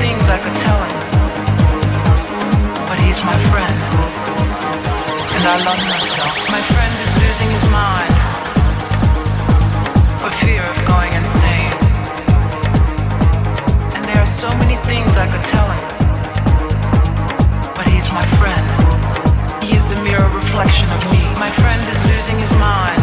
things I could tell him, but he's my friend, and I love myself. My friend is losing his mind for fear of going insane. And there are so many things I could tell him, but he's my friend. He is the mirror reflection of me. My friend is losing his mind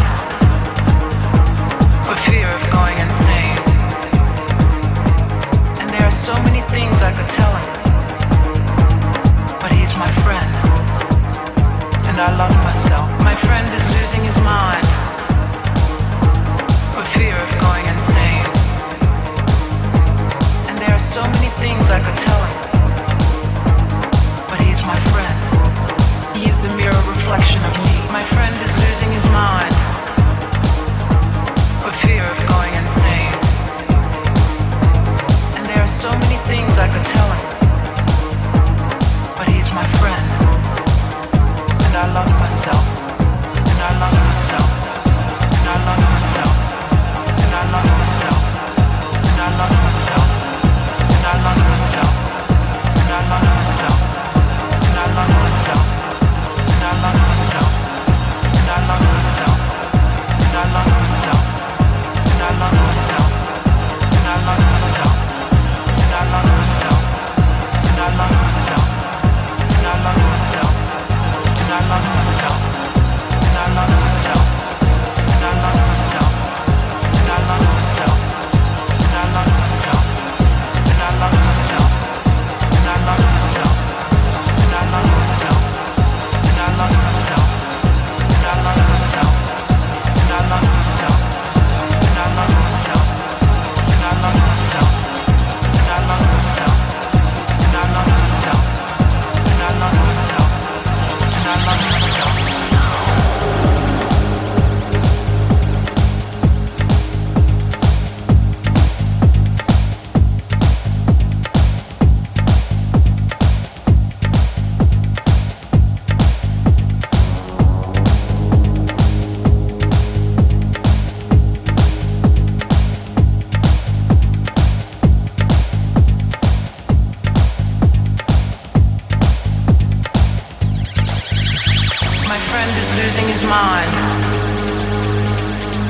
mind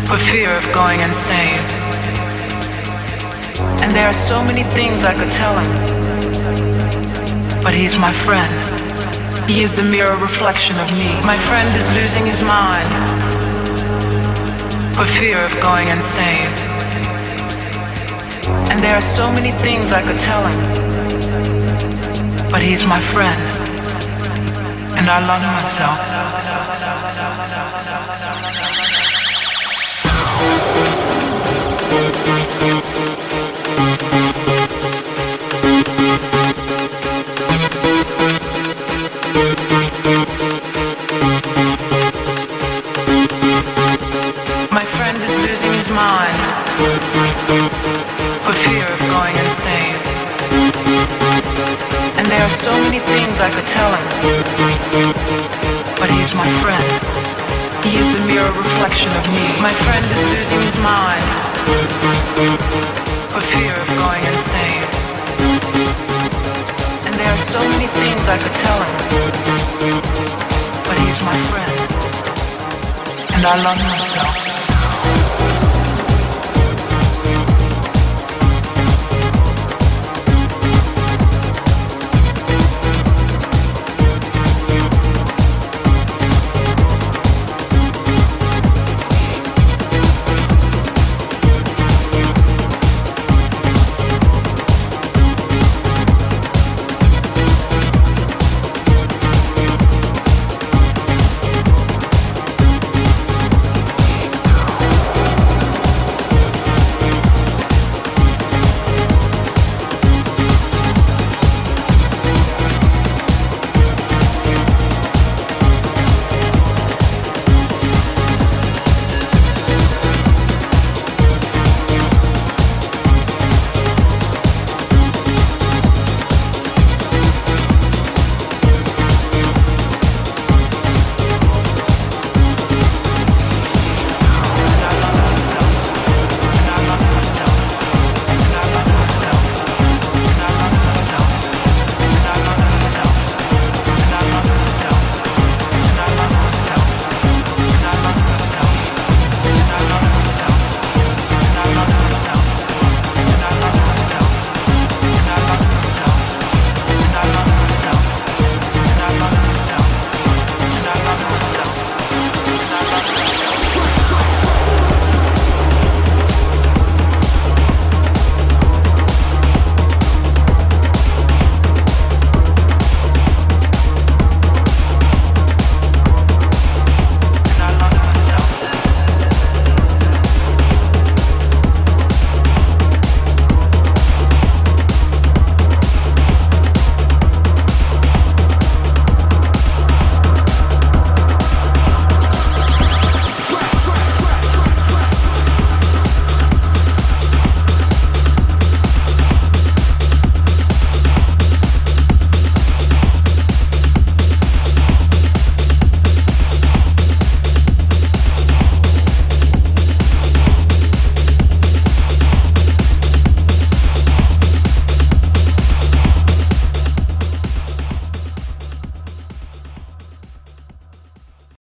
for fear of going insane. And there are so many things I could tell him, but he's my friend. He is the mirror reflection of me. My friend is losing his mind for fear of going insane. And there are so many things I could tell him, but he's my friend and I love myself. For fear of going insane. And there are so many things I could tell him, but he's my friend. He is the mirror reflection of me. My friend is losing his mind for fear of going insane. And there are so many things I could tell him, but he's my friend. And I love myself.